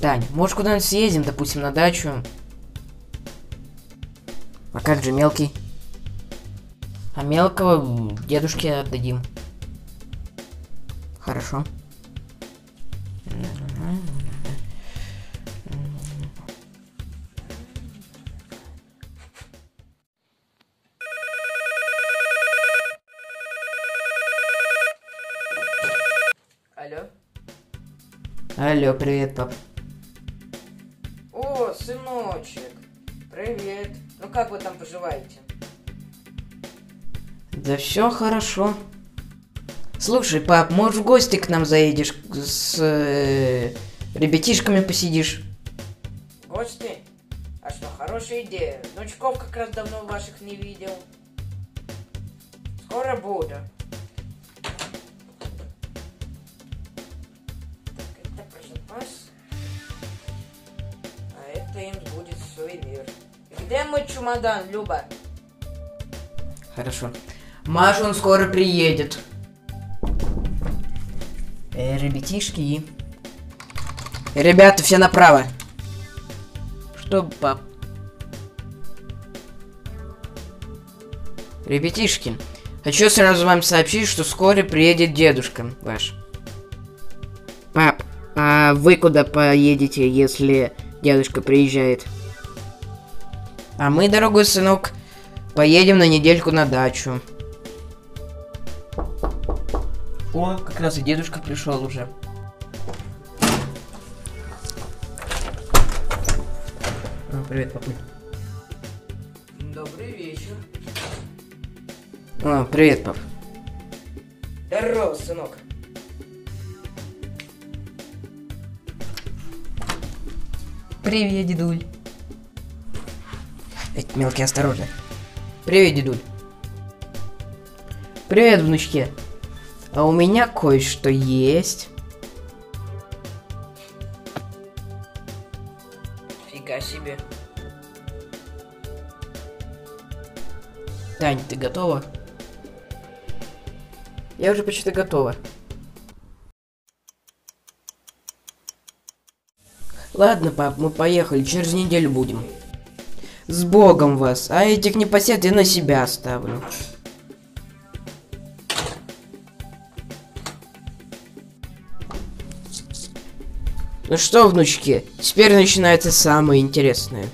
Тань, может куда-нибудь съездим, допустим, на дачу? А как же мелкий? А мелкого дедушке отдадим. Хорошо. Алло? Алло, привет, пап. Сыночек. Привет. Ну как вы там поживаете? Да все хорошо. Слушай, пап, может в гости к нам заедешь с э, ребятишками посидишь? Гости? А что, хорошая идея. Внучков как раз давно ваших не видел. Скоро буду. Где мой чемодан, Люба? Хорошо. Маша, он скоро приедет. Э, ребятишки. Ребята, все направо. Что, пап? Ребятишки, хочу сразу вам сообщить, что скоро приедет дедушка ваш. Пап, а вы куда поедете, если дедушка приезжает? А мы, дорогой сынок, поедем на недельку на дачу. О, как раз и дедушка пришел уже. А, привет, папуль. Добрый вечер. О, привет, пап. Здорово, сынок. Привет, дедуль. Эй, мелкий, осторожно. Привет, дедуль. Привет, внучки. А у меня кое-что есть. Фига себе. Тань, ты готова? Я уже почти готова. Ладно, пап, мы поехали, через неделю будем. С Богом вас, а этих непосед я на себя оставлю. Ну что, внучки, теперь начинается самое интересное.